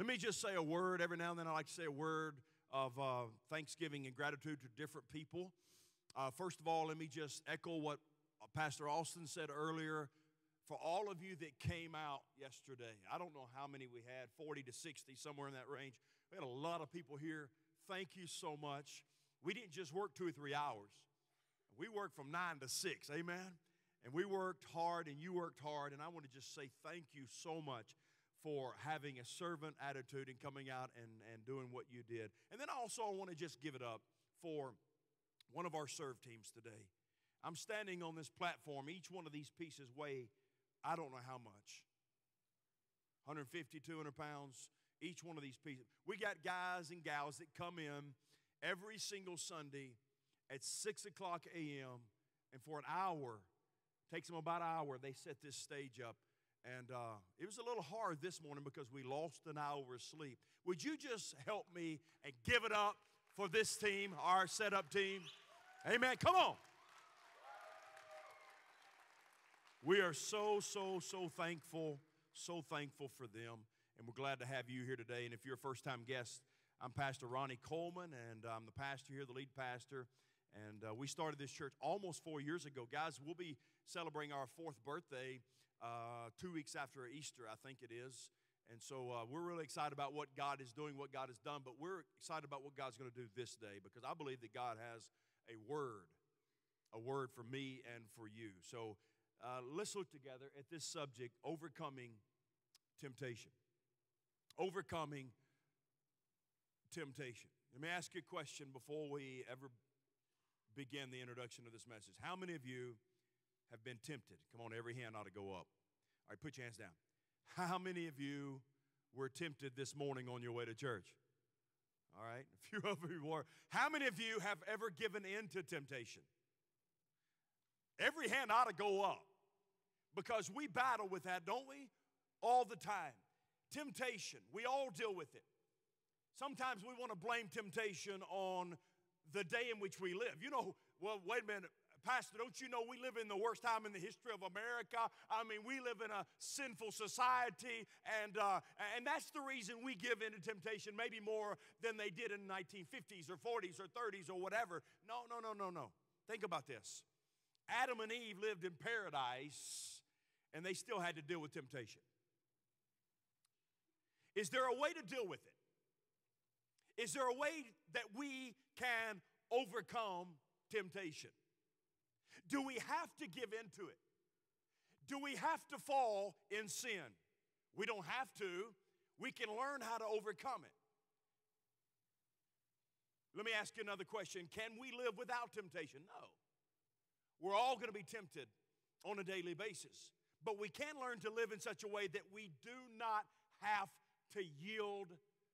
Let me just say a word. Every now and then I like to say a word of uh, thanksgiving and gratitude to different people. Uh, first of all, let me just echo what Pastor Austin said earlier. For all of you that came out yesterday, I don't know how many we had 40 to 60, somewhere in that range. We had a lot of people here. Thank you so much. We didn't just work two or three hours, we worked from nine to six. Amen. And we worked hard and you worked hard. And I want to just say thank you so much for having a servant attitude and coming out and, and doing what you did. And then also, I want to just give it up for one of our serve teams today. I'm standing on this platform. Each one of these pieces weigh, I don't know how much 150, 200 pounds. Each one of these pieces. We got guys and gals that come in every single Sunday at 6 o'clock a.m. and for an hour Takes them about an hour. They set this stage up. And uh, it was a little hard this morning because we lost an hour of sleep. Would you just help me and give it up for this team, our setup team? Amen. Come on. We are so, so, so thankful, so thankful for them. And we're glad to have you here today. And if you're a first time guest, I'm Pastor Ronnie Coleman, and I'm the pastor here, the lead pastor. And uh, we started this church almost four years ago. Guys, we'll be celebrating our fourth birthday uh, two weeks after Easter, I think it is. And so uh, we're really excited about what God is doing, what God has done, but we're excited about what God's going to do this day because I believe that God has a word, a word for me and for you. So uh, let's look together at this subject overcoming temptation. Overcoming temptation. Let me ask you a question before we ever begin the introduction of this message. How many of you have been tempted? Come on, every hand ought to go up. All right, put your hands down. How many of you were tempted this morning on your way to church? All right, a few of you were. How many of you have ever given in to temptation? Every hand ought to go up because we battle with that, don't we? All the time. Temptation, we all deal with it. Sometimes we want to blame temptation on the day in which we live. You know, well, wait a minute. Pastor, don't you know we live in the worst time in the history of America? I mean, we live in a sinful society, and, uh, and that's the reason we give in to temptation maybe more than they did in the 1950s or 40s or 30s or whatever. No, no, no, no, no. Think about this Adam and Eve lived in paradise, and they still had to deal with temptation. Is there a way to deal with it? Is there a way that we can overcome temptation? Do we have to give in to it? Do we have to fall in sin? We don't have to. We can learn how to overcome it. Let me ask you another question Can we live without temptation? No. We're all going to be tempted on a daily basis. But we can learn to live in such a way that we do not have to yield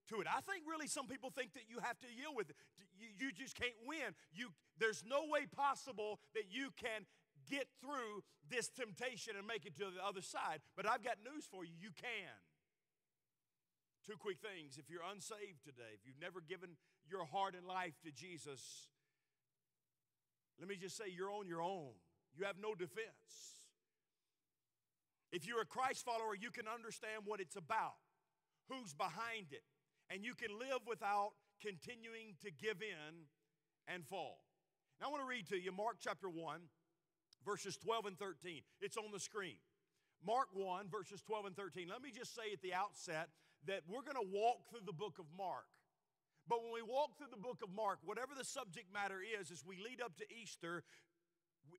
to it. I think really some people think that you have to yield with it. You, you just can't win. You, there's no way possible that you can get through this temptation and make it to the other side. But I've got news for you you can. Two quick things. If you're unsaved today, if you've never given your heart and life to Jesus, let me just say you're on your own. You have no defense. If you're a Christ follower, you can understand what it's about, who's behind it, and you can live without continuing to give in and fall. Now, I want to read to you Mark chapter 1, verses 12 and 13. It's on the screen. Mark 1, verses 12 and 13. Let me just say at the outset that we're going to walk through the book of Mark. But when we walk through the book of Mark, whatever the subject matter is, as we lead up to Easter,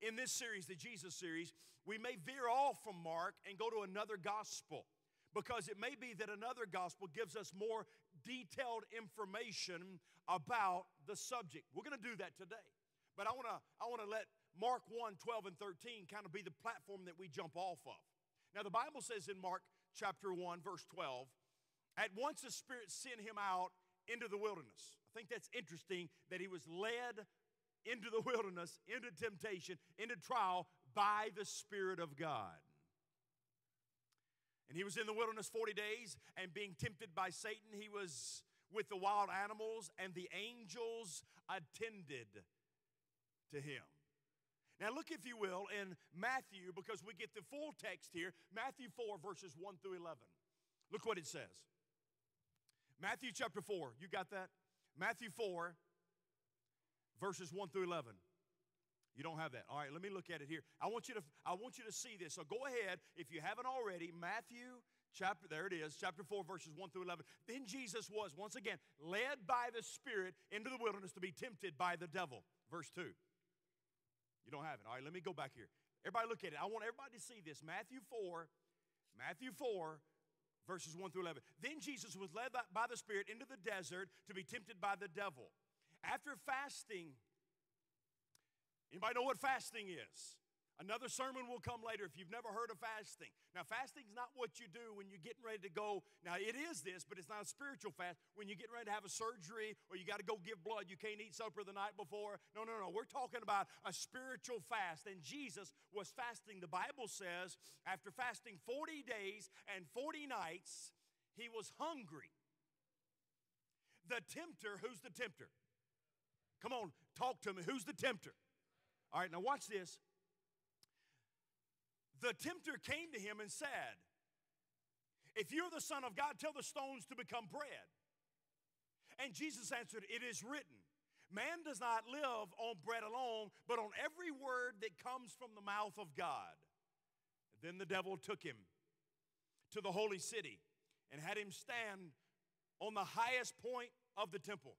in this series, the Jesus series, we may veer off from Mark and go to another gospel because it may be that another gospel gives us more detailed information about the subject. We're going to do that today. But I want to I want to let Mark 1 12 and 13 kind of be the platform that we jump off of. Now, the Bible says in Mark chapter 1, verse 12, at once the Spirit sent him out into the wilderness. I think that's interesting that he was led into the wilderness, into temptation, into trial by the Spirit of God. And he was in the wilderness 40 days, and being tempted by Satan, he was with the wild animals, and the angels attended to him. Now, look, if you will, in Matthew, because we get the full text here Matthew 4, verses 1 through 11. Look what it says. Matthew chapter 4, you got that? Matthew 4, verses 1 through 11. You don't have that. All right, let me look at it here. I want you to I want you to see this. So go ahead if you haven't already. Matthew chapter there it is, chapter 4 verses 1 through 11. Then Jesus was once again led by the Spirit into the wilderness to be tempted by the devil. Verse 2. You don't have it. All right, let me go back here. Everybody look at it. I want everybody to see this. Matthew 4, Matthew 4 verses 1 through 11. Then Jesus was led by the Spirit into the desert to be tempted by the devil. After fasting, anybody know what fasting is? Another sermon will come later if you've never heard of fasting. Now, fasting is not what you do when you're getting ready to go. Now, it is this, but it's not a spiritual fast. When you're getting ready to have a surgery or you got to go give blood, you can't eat supper the night before. No, no, no. We're talking about a spiritual fast. And Jesus was fasting. The Bible says after fasting 40 days and 40 nights, he was hungry. The tempter, who's the tempter? Come on, talk to me. Who's the tempter? All right, now watch this. The tempter came to him and said, If you're the Son of God, tell the stones to become bread. And Jesus answered, It is written, Man does not live on bread alone, but on every word that comes from the mouth of God. Then the devil took him to the holy city and had him stand on the highest point of the temple.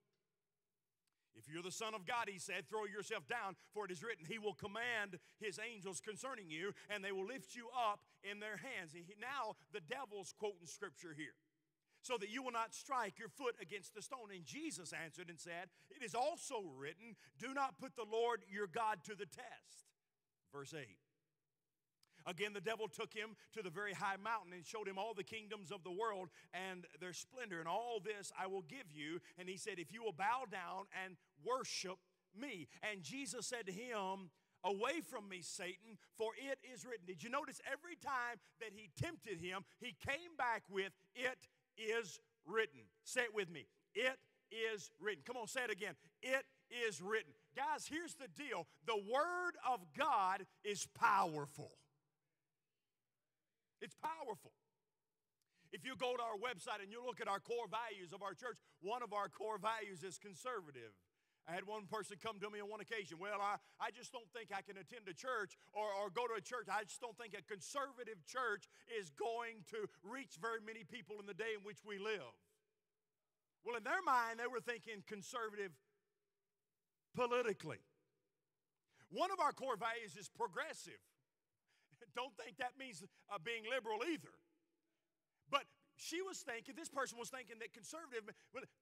If you're the Son of God, he said, throw yourself down, for it is written, He will command His angels concerning you, and they will lift you up in their hands. Now, the devil's quoting scripture here. So that you will not strike your foot against the stone. And Jesus answered and said, It is also written, Do not put the Lord your God to the test. Verse 8. Again, the devil took him to the very high mountain and showed him all the kingdoms of the world and their splendor. And all this I will give you. And he said, If you will bow down and worship me. And Jesus said to him, Away from me, Satan, for it is written. Did you notice every time that he tempted him, he came back with, It is written. Say it with me. It is written. Come on, say it again. It is written. Guys, here's the deal the Word of God is powerful. It's powerful. If you go to our website and you look at our core values of our church, one of our core values is conservative. I had one person come to me on one occasion. Well, I, I just don't think I can attend a church or, or go to a church. I just don't think a conservative church is going to reach very many people in the day in which we live. Well, in their mind, they were thinking conservative politically. One of our core values is progressive. Don't think that means uh, being liberal either. But she was thinking, this person was thinking that conservative,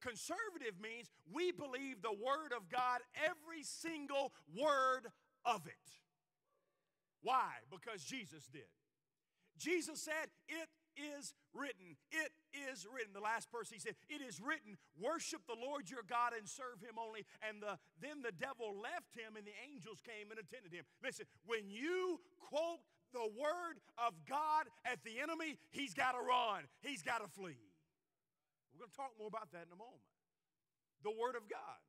conservative means we believe the Word of God, every single word of it. Why? Because Jesus did. Jesus said, It is written. It is written. The last verse he said, It is written, worship the Lord your God and serve him only. And the, then the devil left him and the angels came and attended him. Listen, when you quote the word of God at the enemy, he's got to run, he's got to flee. We're going to talk more about that in a moment. The word of God.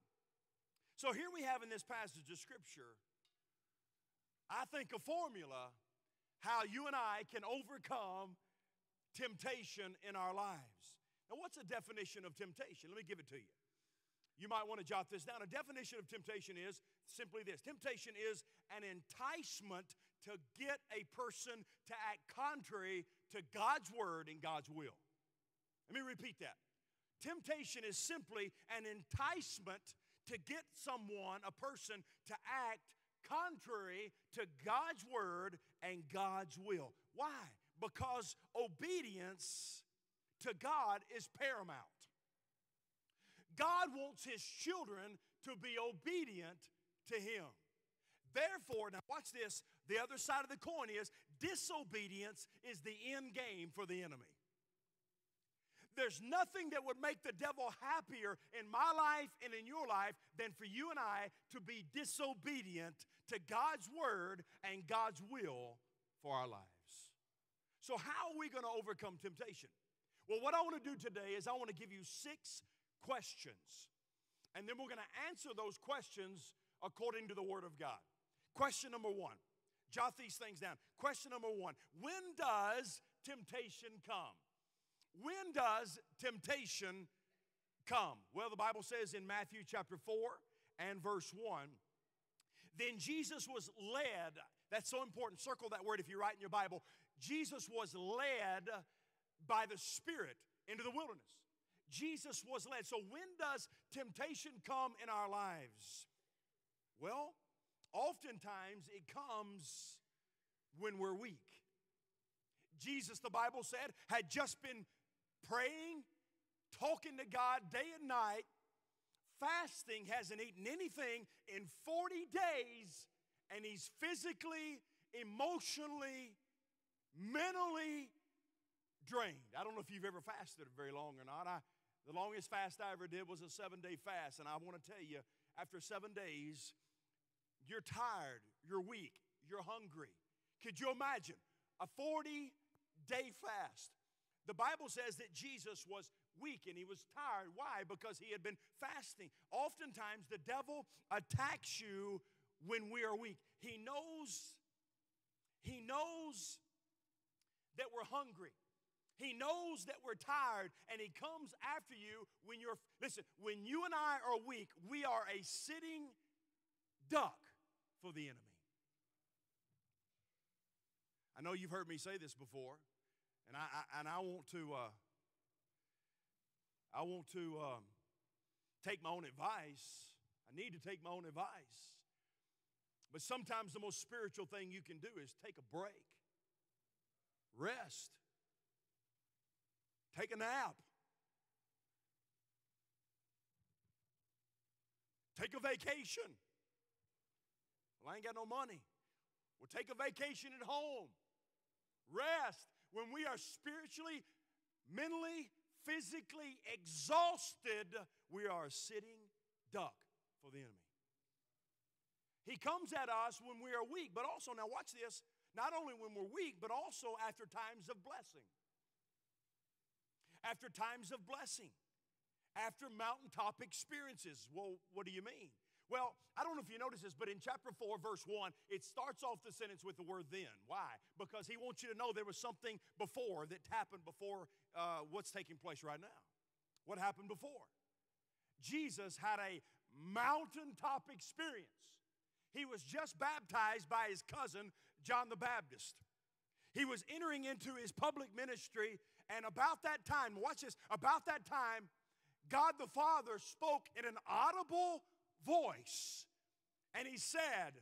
So here we have in this passage of scripture, I think, a formula how you and I can overcome temptation in our lives. Now, what's a definition of temptation? Let me give it to you. You might want to jot this down. A definition of temptation is simply this temptation is an enticement to get a person to act contrary to God's word and God's will. Let me repeat that. Temptation is simply an enticement to get someone, a person, to act contrary to God's word and God's will. Why? Because obedience to God is paramount. God wants his children to be obedient to him. Therefore, now watch this, the other side of the coin is disobedience is the end game for the enemy. There's nothing that would make the devil happier in my life and in your life than for you and I to be disobedient to God's word and God's will for our lives. So, how are we going to overcome temptation? Well, what I want to do today is I want to give you six questions. And then we're going to answer those questions according to the Word of God. Question number one jot these things down. Question number one When does temptation come? When does temptation come? Well, the Bible says in Matthew chapter 4 and verse 1 then Jesus was led. That's so important. Circle that word if you write in your Bible. Jesus was led by the Spirit into the wilderness. Jesus was led. So, when does temptation come in our lives? Well, oftentimes it comes when we're weak. Jesus, the Bible said, had just been praying, talking to God day and night, fasting, hasn't eaten anything in 40 days, and he's physically, emotionally, mentally drained. I don't know if you've ever fasted very long or not. I, the longest fast I ever did was a seven day fast, and I want to tell you, after seven days, you're tired, you're weak, you're hungry. Could you imagine a 40 day fast. The Bible says that Jesus was weak and he was tired. Why? Because he had been fasting. Oftentimes, the devil attacks you when we are weak. He knows, he knows that we're hungry. He knows that we're tired and he comes after you when you're, listen, when you and I are weak, we are a sitting duck for the enemy. I know you've heard me say this before, and I, I and I want to uh, I want to um, take my own advice. I need to take my own advice. But sometimes the most spiritual thing you can do is take a break, rest, take a nap, take a vacation. Well, I ain't got no money. Well, take a vacation at home. Rest when we are spiritually, mentally, physically exhausted, we are a sitting duck for the enemy. He comes at us when we are weak, but also, now watch this, not only when we're weak, but also after times of blessing. After times of blessing. After mountaintop experiences. Well, what do you mean? Well, I don't know if you notice this, but in chapter 4, verse 1, it starts off the sentence with the word then. Why? Because he wants you to know there was something before that happened before uh, what's taking place right now. What happened before? Jesus had a mountaintop experience. He was just baptized by his cousin, John the Baptist. He was entering into his public ministry, and about that time, watch this, about that time, God the Father spoke in an audible voice. And he said,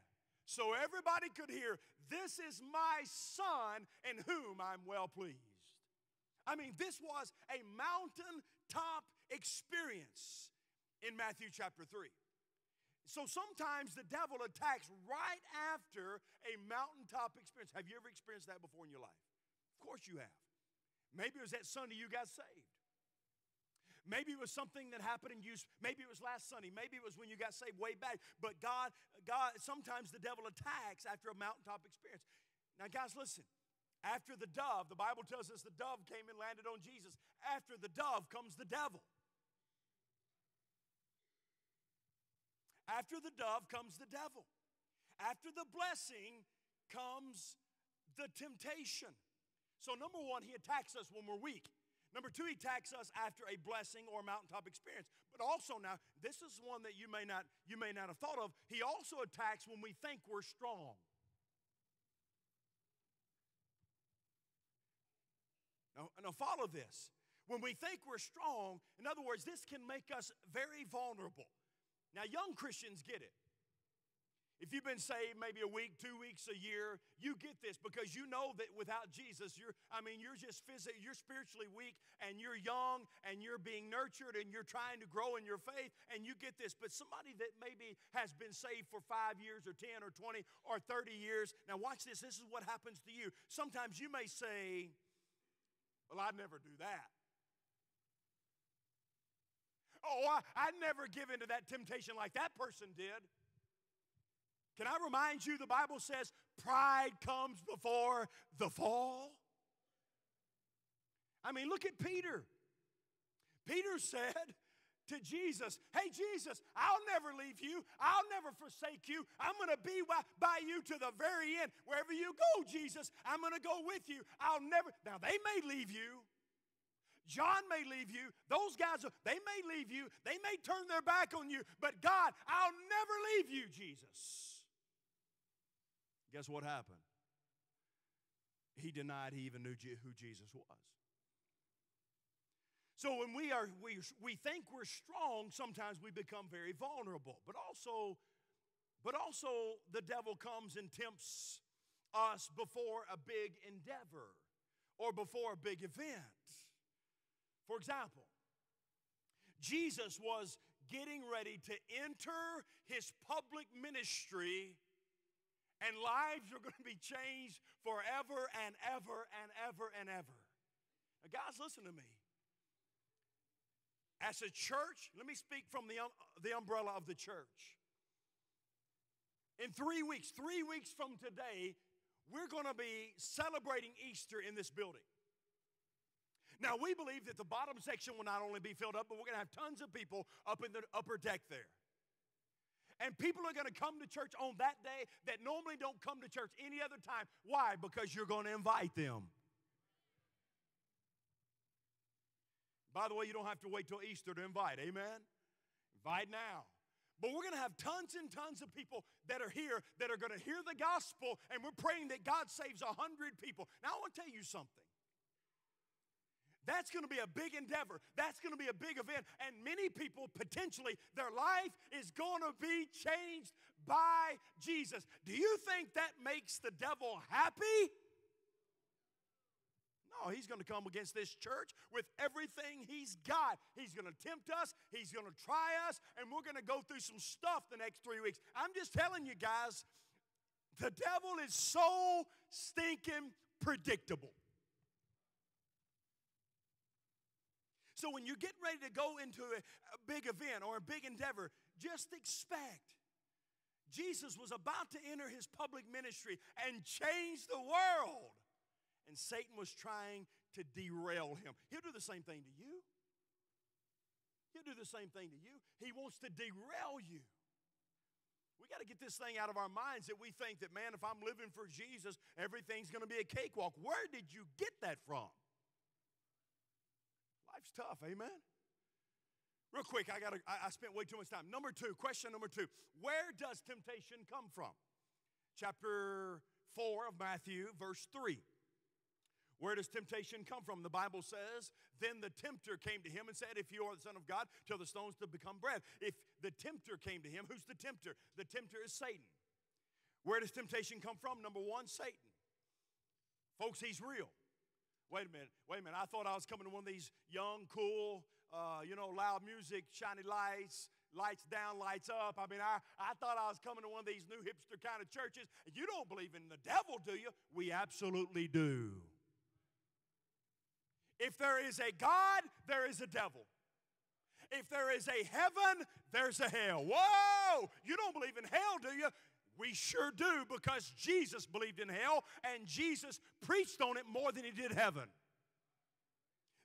so everybody could hear, This is my son in whom I'm well pleased. I mean, this was a mountaintop experience in Matthew chapter 3. So sometimes the devil attacks right after a mountaintop experience. Have you ever experienced that before in your life? Of course you have. Maybe it was that Sunday you got saved. Maybe it was something that happened in you. Maybe it was last Sunday. Maybe it was when you got saved way back. But God, God, sometimes the devil attacks after a mountaintop experience. Now, guys, listen. After the dove, the Bible tells us the dove came and landed on Jesus. After the dove comes the devil. After the dove comes the devil. After the blessing comes the temptation. So, number one, he attacks us when we're weak. Number two, he attacks us after a blessing or mountaintop experience. But also now, this is one that you may not you may not have thought of. He also attacks when we think we're strong. Now, now follow this. When we think we're strong, in other words, this can make us very vulnerable. Now, young Christians get it. If you've been saved maybe a week, two weeks, a year, you get this because you know that without Jesus, you're, I mean, you're just physically, you're spiritually weak and you're young and you're being nurtured and you're trying to grow in your faith and you get this. But somebody that maybe has been saved for five years or 10 or 20 or 30 years, now watch this. This is what happens to you. Sometimes you may say, Well, I'd never do that. Oh, I, I'd never give into that temptation like that person did. Can I remind you, the Bible says pride comes before the fall? I mean, look at Peter. Peter said to Jesus, Hey, Jesus, I'll never leave you. I'll never forsake you. I'm going to be by you to the very end. Wherever you go, Jesus, I'm going to go with you. I'll never. Now, they may leave you. John may leave you. Those guys, they may leave you. They may turn their back on you. But God, I'll never leave you, Jesus. Guess what happened? He denied he even knew who Jesus was. So when we are we, we think we're strong, sometimes we become very vulnerable. But also, but also the devil comes and tempts us before a big endeavor or before a big event. For example, Jesus was getting ready to enter his public ministry, and lives are going to be changed forever and ever and ever and ever. Now, guys, listen to me. As a church, let me speak from the, um, the umbrella of the church. In three weeks, three weeks from today, we're going to be celebrating Easter in this building. Now, we believe that the bottom section will not only be filled up, but we're going to have tons of people up in the upper deck there. And people are going to come to church on that day that normally don't come to church any other time. Why? Because you're going to invite them. By the way, you don't have to wait till Easter to invite. Amen? Invite now. But we're going to have tons and tons of people that are here that are going to hear the gospel, and we're praying that God saves a hundred people. Now, I want to tell you something. That's going to be a big endeavor. That's going to be a big event. And many people, potentially, their life is going to be changed by Jesus. Do you think that makes the devil happy? No, he's going to come against this church with everything he's got. He's going to tempt us, he's going to try us, and we're going to go through some stuff the next three weeks. I'm just telling you guys, the devil is so stinking predictable. So when you get ready to go into a, a big event or a big endeavor, just expect. Jesus was about to enter his public ministry and change the world. And Satan was trying to derail him. He'll do the same thing to you. He'll do the same thing to you. He wants to derail you. We got to get this thing out of our minds that we think that, man, if I'm living for Jesus, everything's going to be a cakewalk. Where did you get that from? Life's tough, amen? Real quick, I got I, I spent way too much time. Number two, question number two. Where does temptation come from? Chapter 4 of Matthew, verse 3. Where does temptation come from? The Bible says, Then the tempter came to him and said, If you are the Son of God, tell the stones to become bread. If the tempter came to him, who's the tempter? The tempter is Satan. Where does temptation come from? Number one, Satan. Folks, he's real. Wait a minute, wait a minute. I thought I was coming to one of these young, cool, uh, you know, loud music, shiny lights, lights down, lights up. I mean, I, I thought I was coming to one of these new hipster kind of churches. You don't believe in the devil, do you? We absolutely do. If there is a God, there is a devil. If there is a heaven, there's a hell. Whoa! You don't believe in hell, do you? We sure do because Jesus believed in hell and Jesus preached on it more than he did heaven.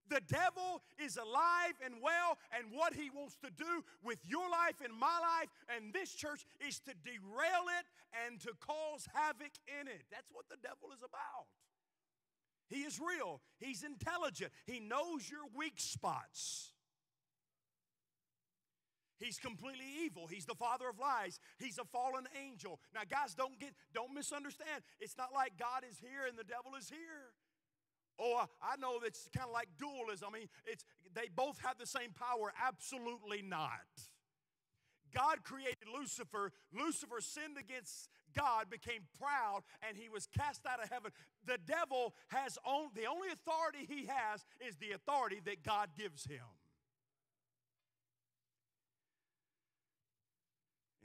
The devil is alive and well, and what he wants to do with your life and my life and this church is to derail it and to cause havoc in it. That's what the devil is about. He is real, he's intelligent, he knows your weak spots. He's completely evil. He's the father of lies. He's a fallen angel. Now, guys, don't get don't misunderstand. It's not like God is here and the devil is here. Oh, I know that's kind of like dualism. I mean, it's they both have the same power. Absolutely not. God created Lucifer. Lucifer sinned against God, became proud, and he was cast out of heaven. The devil has on, the only authority he has is the authority that God gives him.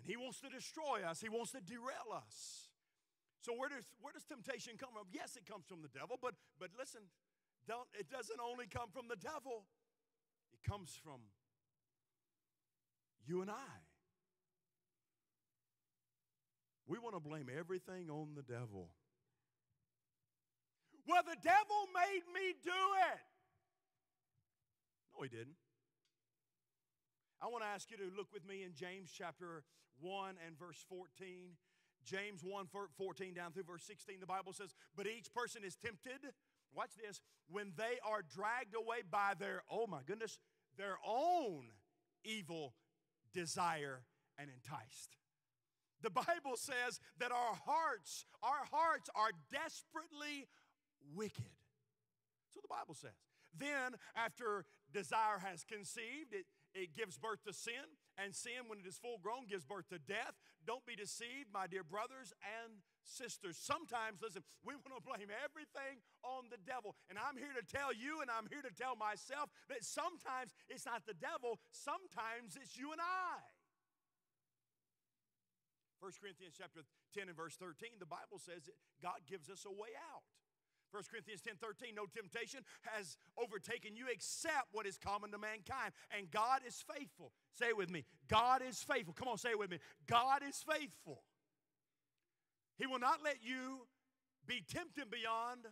He wants to destroy us, he wants to derail us. So where does where does temptation come from? Yes, it comes from the devil, but but listen, don't it doesn't only come from the devil. It comes from you and I. We want to blame everything on the devil. Well, the devil made me do it. No, he didn't. I want to ask you to look with me in James chapter 1 and verse 14. James 1 14 down through verse 16, the Bible says, But each person is tempted watch this, when they are dragged away by their, oh my goodness, their own evil desire and enticed. The Bible says that our hearts, our hearts are desperately wicked. That's what the Bible says. Then, after desire has conceived, it, it gives birth to sin, and sin, when it is full grown, gives birth to death. Don't be deceived, my dear brothers and sisters. Sometimes, listen, we want to blame everything on the devil. And I'm here to tell you, and I'm here to tell myself, that sometimes it's not the devil, sometimes it's you and I. 1 Corinthians chapter 10 and verse 13, the Bible says that God gives us a way out. 1 Corinthians 10 13, no temptation has overtaken you except what is common to mankind. And God is faithful. Say it with me. God is faithful. Come on, say it with me. God is faithful. He will not let you be tempted beyond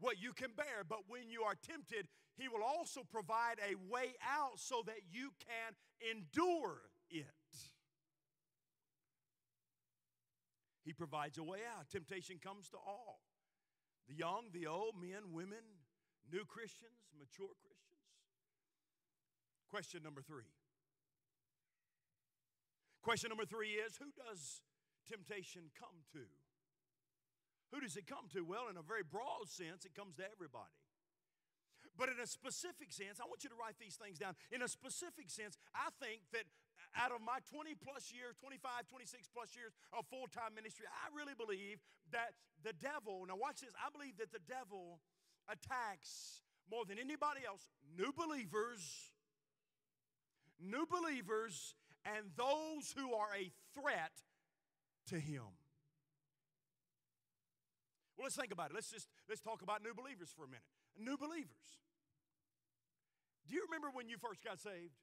what you can bear. But when you are tempted, He will also provide a way out so that you can endure it. He provides a way out. Temptation comes to all the young, the old, men, women, new Christians, mature Christians. Question number three. Question number three is Who does temptation come to? Who does it come to? Well, in a very broad sense, it comes to everybody. But in a specific sense, I want you to write these things down. In a specific sense, I think that out of my 20 plus years, 25, 26 plus years of full time ministry, I really believe that the devil, now watch this, I believe that the devil attacks more than anybody else new believers, new believers, and those who are a threat to him. Well, let's think about it. Let's just let's talk about new believers for a minute. New believers. Do you remember when you first got saved?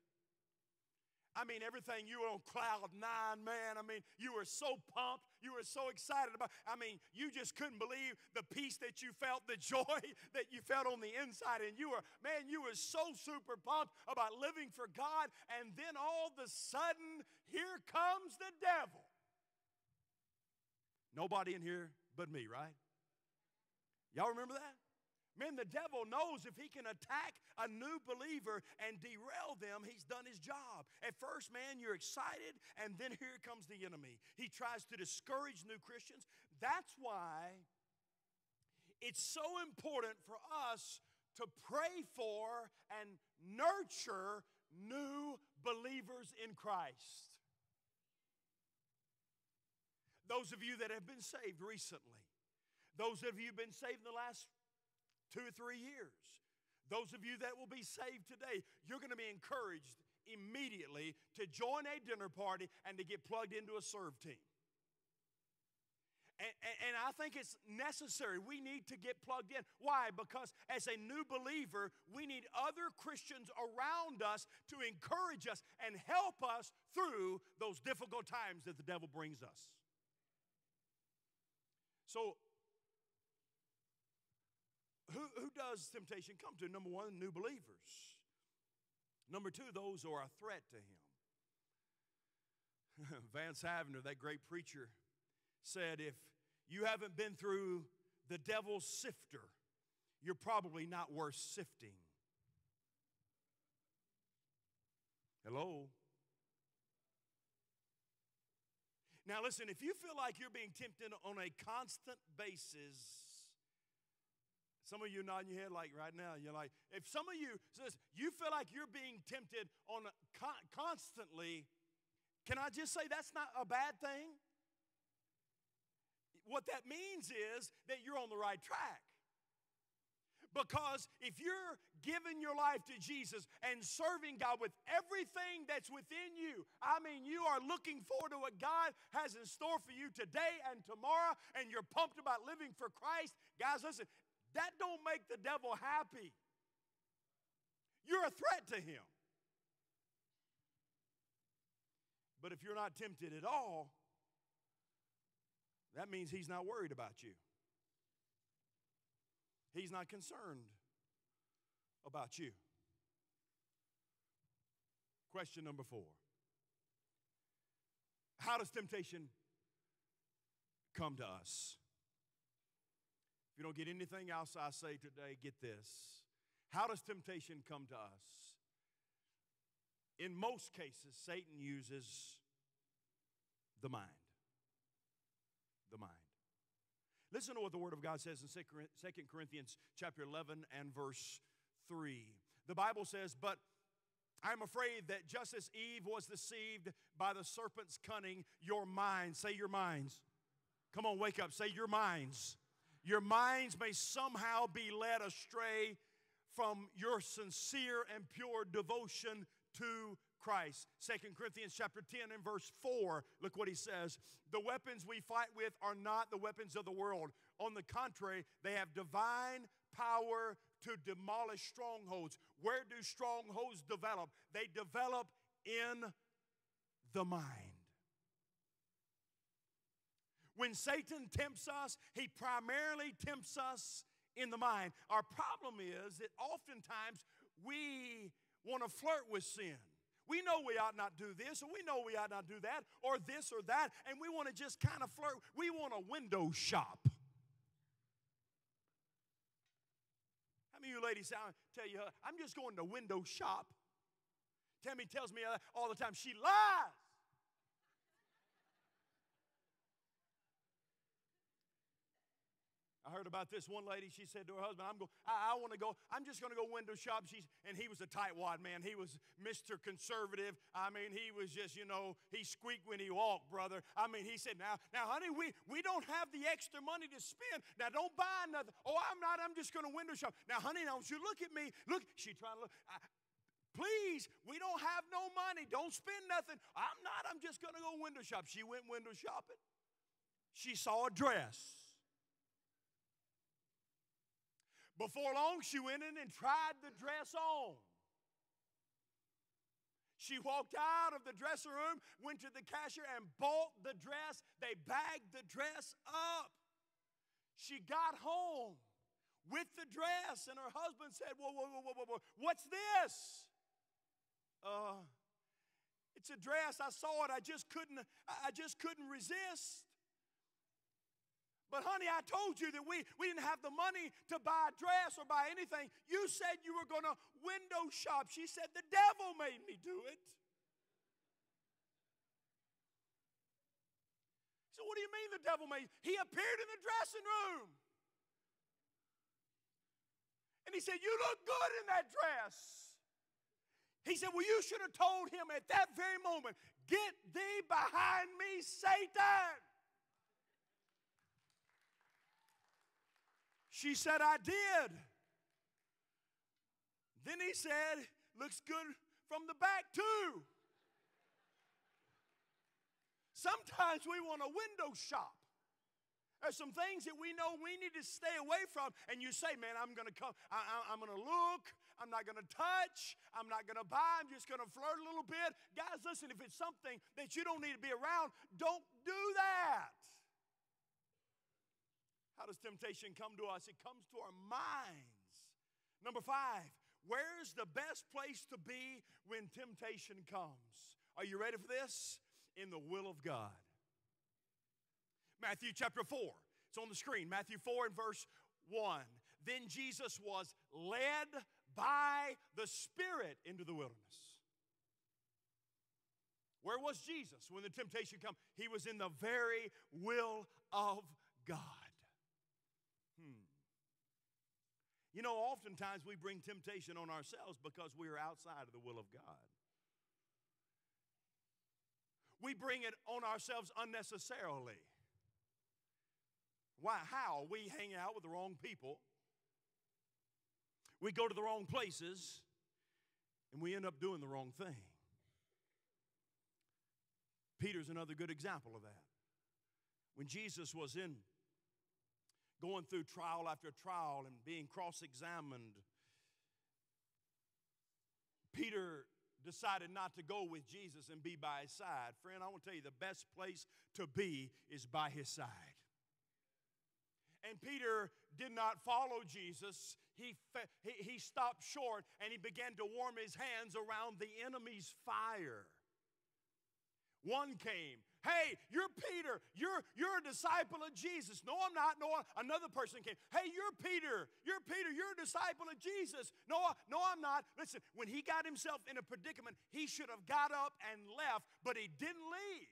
I mean, everything you were on cloud nine, man. I mean, you were so pumped. You were so excited about. I mean, you just couldn't believe the peace that you felt, the joy that you felt on the inside. And you were, man, you were so super pumped about living for God. And then all of a sudden, here comes the devil. Nobody in here but me, right? Y'all remember that? Man, the devil knows if he can attack a new believer and derail them, he's done his job. At first, man, you're excited, and then here comes the enemy. He tries to discourage new Christians. That's why it's so important for us to pray for and nurture new believers in Christ. Those of you that have been saved recently, those of you who've been saved in the last two or three years. Those of you that will be saved today, you're going to be encouraged immediately to join a dinner party and to get plugged into a serve team. And, and, I think it's necessary. We need to get plugged in. Why? Because as a new believer, we need other Christians around us to encourage us and help us through those difficult times that the devil brings us. So, who, who does temptation come to? Number one, new believers. Number two, those who are a threat to him. Vance Havner, that great preacher, said if you haven't been through the devil's sifter, you're probably not worth sifting. Hello? Now, listen, if you feel like you're being tempted on a constant basis, some of you nodding your head like right now. You're like, if some of you says you feel like you're being tempted on con- constantly, can I just say that's not a bad thing? What that means is that you're on the right track. Because if you're giving your life to Jesus and serving God with everything that's within you, I mean, you are looking forward to what God has in store for you today and tomorrow, and you're pumped about living for Christ, guys, listen, that don't make the devil happy. You're a threat to him. But if you're not tempted at all, that means he's not worried about you. He's not concerned about you. Question number four How does temptation come to us? You don't get anything else I say today, get this. How does temptation come to us? In most cases, Satan uses the mind. The mind. Listen to what the Word of God says in 2 Corinthians chapter 11 and verse 3. The Bible says, But I'm afraid that just as Eve was deceived by the serpent's cunning, your minds, say your minds. Come on, wake up, say your minds. Your minds may somehow be led astray from your sincere and pure devotion to Christ. Second Corinthians chapter 10 and verse 4, look what he says. The weapons we fight with are not the weapons of the world. On the contrary, they have divine power to demolish strongholds. Where do strongholds develop? They develop in the mind. When Satan tempts us, he primarily tempts us in the mind. Our problem is that oftentimes we want to flirt with sin. We know we ought not do this, or we know we ought not do that, or this or that, and we want to just kind of flirt. We want a window shop. How many of you ladies I tell you, I'm just going to window shop? Tammy tells me uh, all the time, she lies. I heard about this one lady. She said to her husband, "I'm go. I, I want to go. I'm just going to go window shop." She's and he was a tightwad man. He was Mr. Conservative. I mean, he was just you know he squeaked when he walked, brother. I mean, he said, "Now, now, honey, we we don't have the extra money to spend. Now, don't buy nothing. Oh, I'm not. I'm just going to window shop. Now, honey, don't you look at me. Look, she trying to look." I, Please, we don't have no money. Don't spend nothing. I'm not. I'm just going to go window shop. She went window shopping. She saw a dress. Before long, she went in and tried the dress on. She walked out of the dressing room, went to the cashier, and bought the dress. They bagged the dress up. She got home with the dress, and her husband said, Whoa, whoa, whoa, whoa, whoa, what's this? Uh, it's a dress. I saw it. I just couldn't, I just couldn't resist. But, honey, I told you that we, we didn't have the money to buy a dress or buy anything. You said you were going to window shop. She said, The devil made me do it. So, what do you mean the devil made? He appeared in the dressing room. And he said, You look good in that dress. He said, Well, you should have told him at that very moment, Get thee behind me, Satan. She said, I did. Then he said, Looks good from the back, too. Sometimes we want a window shop. There's some things that we know we need to stay away from, and you say, Man, I'm gonna come, I, am gonna look, I'm not gonna touch, I'm not gonna buy, I'm just gonna flirt a little bit. Guys, listen, if it's something that you don't need to be around, don't do that. How does temptation come to us? It comes to our minds. Number five, where's the best place to be when temptation comes? Are you ready for this? In the will of God. Matthew chapter 4. It's on the screen. Matthew 4 and verse 1. Then Jesus was led by the Spirit into the wilderness. Where was Jesus when the temptation came? He was in the very will of God. You know, oftentimes we bring temptation on ourselves because we are outside of the will of God. We bring it on ourselves unnecessarily. Why? How? We hang out with the wrong people. We go to the wrong places and we end up doing the wrong thing. Peter's another good example of that. When Jesus was in going through trial after trial and being cross examined, Peter decided not to go with Jesus and be by his side. Friend, I want to tell you the best place to be is by his side. And Peter did not follow Jesus. He, he, he stopped short and he began to warm his hands around the enemy's fire. One came. Hey, you're Peter. You're, you're a disciple of Jesus. No, I'm not. No, another person came. Hey, you're Peter. You're Peter. You're a disciple of Jesus. No, no, I'm not. Listen, when he got himself in a predicament, he should have got up and left, but he didn't leave.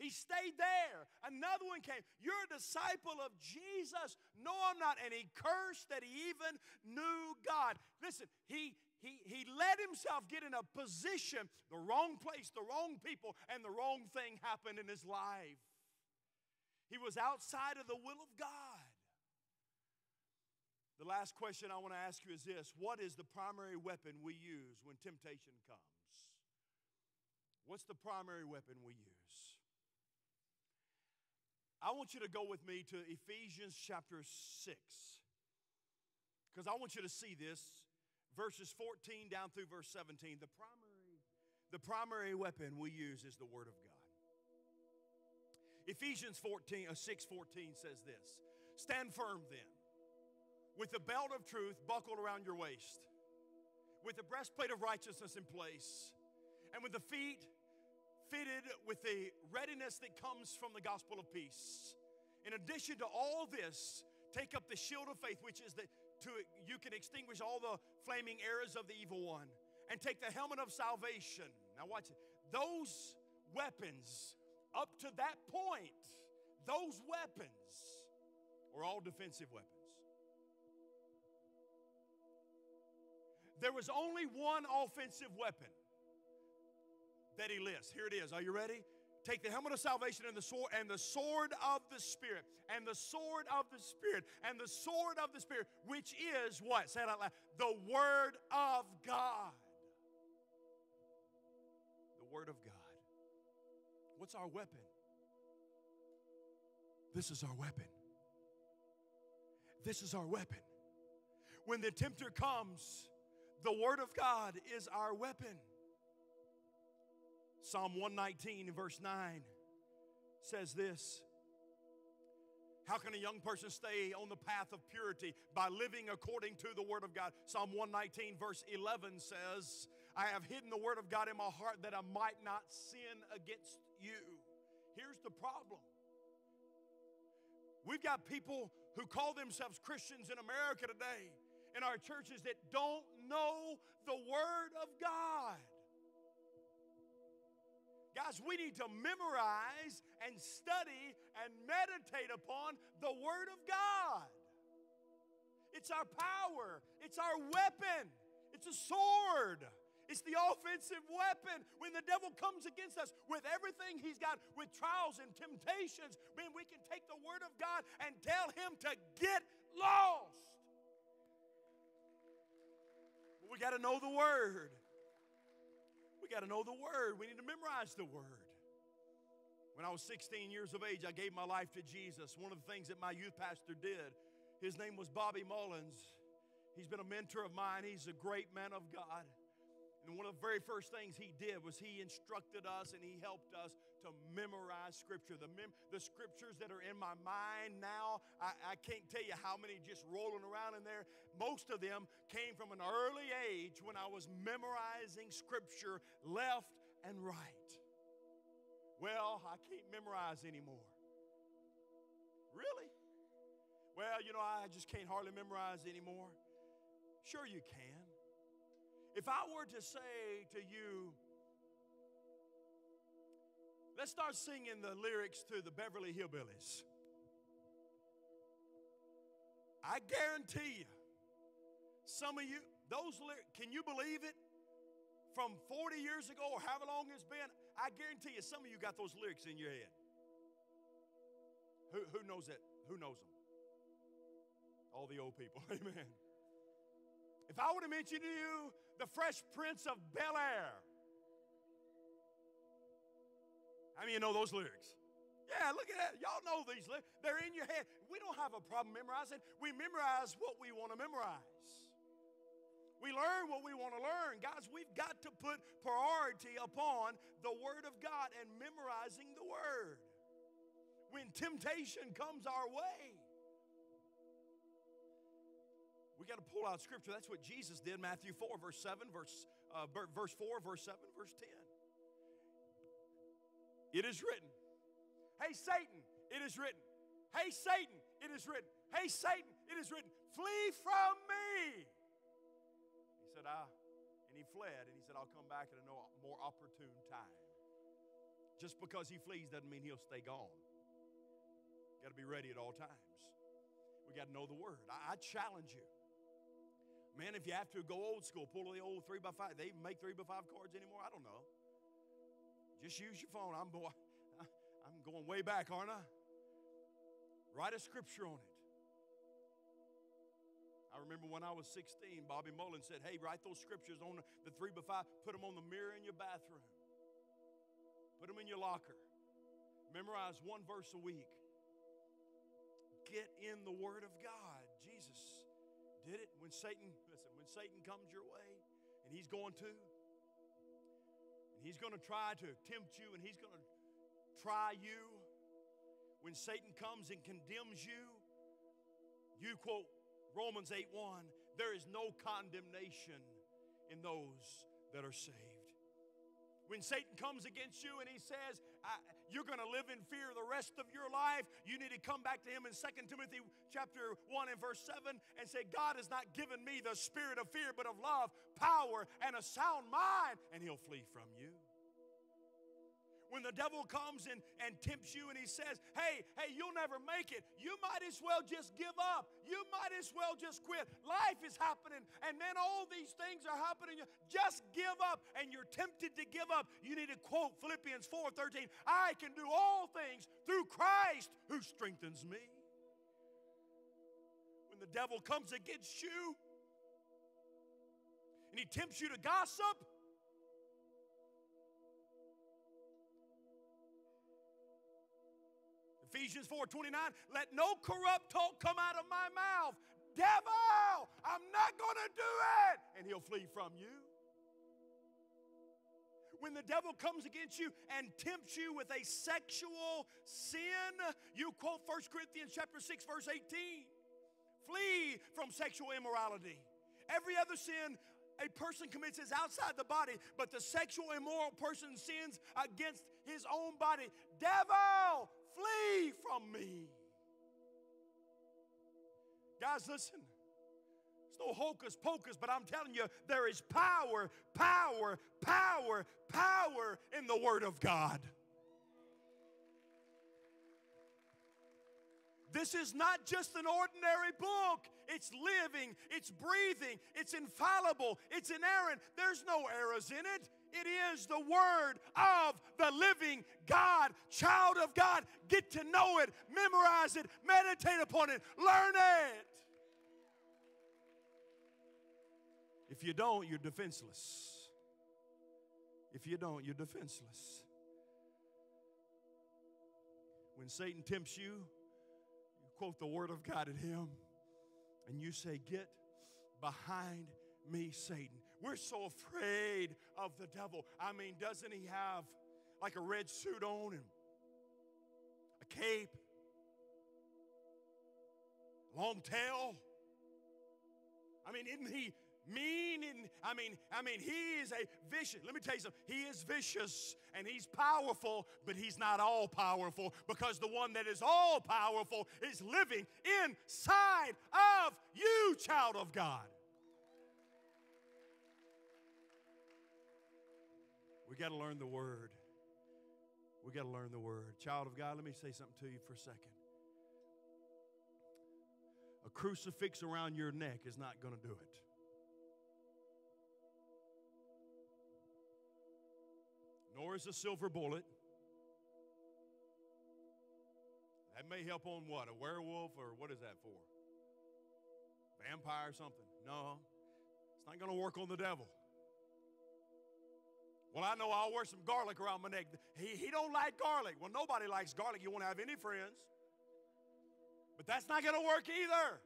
He stayed there. Another one came. You're a disciple of Jesus. No, I'm not. And he cursed that he even knew God. Listen, he, he, he let himself get in a position, the wrong place, the wrong people, and the wrong thing happened in his life. He was outside of the will of God. The last question I want to ask you is this What is the primary weapon we use when temptation comes? What's the primary weapon we use? I want you to go with me to Ephesians chapter 6. Because I want you to see this verses 14 down through verse 17. The primary, the primary weapon we use is the Word of God. Ephesians 14, uh, 6 14 says this Stand firm then, with the belt of truth buckled around your waist, with the breastplate of righteousness in place, and with the feet fitted with the readiness that comes from the gospel of peace. In addition to all this, take up the shield of faith, which is that to you can extinguish all the flaming arrows of the evil one, and take the helmet of salvation. Now watch it. Those weapons, up to that point, those weapons were all defensive weapons. There was only one offensive weapon that he lists. Here it is. Are you ready? Take the helmet of salvation and the sword and the sword of the spirit and the sword of the spirit and the sword of the spirit which is what? Say it out loud. The word of God. The word of God. What's our weapon? This is our weapon. This is our weapon. When the tempter comes, the word of God is our weapon. Psalm 119, verse 9 says this How can a young person stay on the path of purity? By living according to the Word of God. Psalm 119, verse 11 says, I have hidden the Word of God in my heart that I might not sin against you. Here's the problem we've got people who call themselves Christians in America today in our churches that don't know the Word of God. Guys, we need to memorize and study and meditate upon the Word of God. It's our power, it's our weapon, it's a sword. It's the offensive weapon when the devil comes against us with everything he's got, with trials and temptations. When we can take the word of God and tell him to get lost. We got to know the word got to know the Word. We need to memorize the Word. When I was 16 years of age, I gave my life to Jesus. One of the things that my youth pastor did, his name was Bobby Mullins. He's been a mentor of mine. He's a great man of God. And one of the very first things he did was he instructed us and he helped us to memorize Scripture. The, mem- the Scriptures that are in my mind now, I, I can't tell you how many just rolling around in there. Most of them came from an early age when I was memorizing Scripture left and right. Well, I can't memorize anymore. Really? Well, you know, I just can't hardly memorize anymore. Sure, you can. If I were to say to you, let's start singing the lyrics to the Beverly Hillbillies. I guarantee you, some of you, those lyrics, can you believe it? From 40 years ago or however long it's been, I guarantee you, some of you got those lyrics in your head. Who, who knows that? Who knows them? All the old people. Amen. If I were to mention to you the Fresh Prince of Bel Air, many of you know those lyrics? Yeah, look at that. Y'all know these lyrics. They're in your head. We don't have a problem memorizing. We memorize what we want to memorize. We learn what we want to learn. Guys, we've got to put priority upon the Word of God and memorizing the Word. When temptation comes our way, got to pull out scripture. That's what Jesus did. Matthew 4, verse 7, verse, uh, verse 4, verse 7, verse 10. it is written. Hey, Satan, it is written. Hey, Satan, it is written. Hey, Satan, it is written. Flee from me. He said, I, and he fled, and he said, I'll come back at a more opportune time. Just because he flees doesn't mean he'll stay gone. Got to be ready at all times. We got to know the word. I, I, challenge you. Man, if you have to go old school, pull the old three by five. They even make three by five cards anymore. I don't know. Just use your phone. I'm, boy, I'm going way back, aren't I? Write a scripture on it. I remember when I was 16, Bobby Mullen said, Hey, write those scriptures on the three by five, put them on the mirror in your bathroom. Put them in your locker. Memorize one verse a week. Get in the Word of God. Did it when Satan, listen, when Satan comes your way, and he's going to, and he's going to try to tempt you, and he's going to try you. When Satan comes and condemns you, you quote Romans 8 1, there is no condemnation in those that are saved. When Satan comes against you and he says, you're going to live in fear the rest of your life, you need to come back to him in 2 Timothy chapter 1 and verse 7 and say, God has not given me the spirit of fear, but of love, power, and a sound mind, and he'll flee from you when the devil comes and, and tempts you and he says, Hey, hey, you'll never make it, you might as well just give up. You might as well just quit. Life is happening, and then all these things are happening. Just give up, and you're tempted to give up. You need to quote Philippians 4 13. I can do all things through Christ who strengthens me. When the devil comes against you and he tempts you to gossip, Ephesians 4 29, let no corrupt talk come out of my mouth. Devil, I'm not going to do it. And he'll flee from you. When the devil comes against you and tempts you with a sexual sin, you quote 1 Corinthians chapter 6 verse 18. Flee from sexual immorality. Every other sin a person commits is outside the body, but the sexual immoral person sins against his own body. Devil, Flee from me. Guys, listen. It's no hocus pocus, but I'm telling you, there is power, power, power, power in the Word of God. This is not just an ordinary book. It's living, it's breathing, it's infallible, it's inerrant. There's no errors in it. It is the Word of the living God. Child of God, get to know it, memorize it, meditate upon it, learn it. If you don't, you're defenseless. If you don't, you're defenseless. When Satan tempts you, you quote the Word of God at him and you say, Get behind me, Satan. We're so afraid of the devil. I mean, doesn't he have like a red suit on and a cape, long tail? I mean, isn't he mean and I mean, I mean, he is a vicious. Let me tell you something. He is vicious and he's powerful, but he's not all powerful because the one that is all powerful is living inside of you, child of God. Got to learn the word. We got to learn the word. Child of God, let me say something to you for a second. A crucifix around your neck is not going to do it. Nor is a silver bullet. That may help on what? A werewolf or what is that for? Vampire or something? No. It's not going to work on the devil. Well, I know I'll wear some garlic around my neck. He, he don't like garlic. Well, nobody likes garlic. You won't have any friends. But that's not going to work either.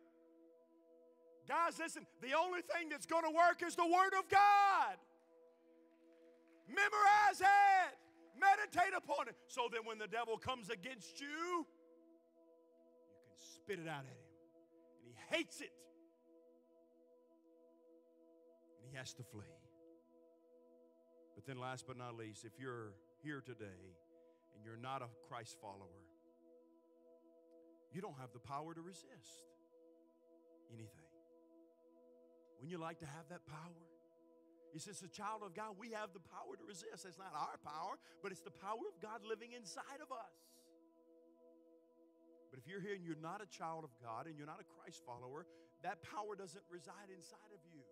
Guys, listen, the only thing that's going to work is the Word of God. Memorize it, meditate upon it, so that when the devil comes against you, you can spit it out at him. And he hates it. And he has to flee. But then, last but not least, if you're here today and you're not a Christ follower, you don't have the power to resist anything. Wouldn't you like to have that power? He says, a child of God, we have the power to resist. It's not our power, but it's the power of God living inside of us. But if you're here and you're not a child of God and you're not a Christ follower, that power doesn't reside inside of you.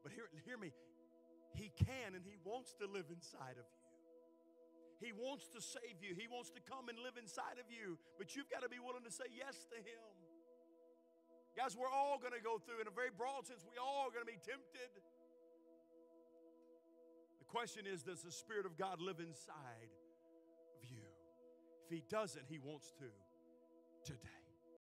But hear, hear me, He can and He wants to live inside of you. He wants to save you. He wants to come and live inside of you. But you've got to be willing to say yes to Him. Guys, we're all going to go through, in a very broad sense, we all are going to be tempted. The question is Does the Spirit of God live inside of you? If He doesn't, He wants to today.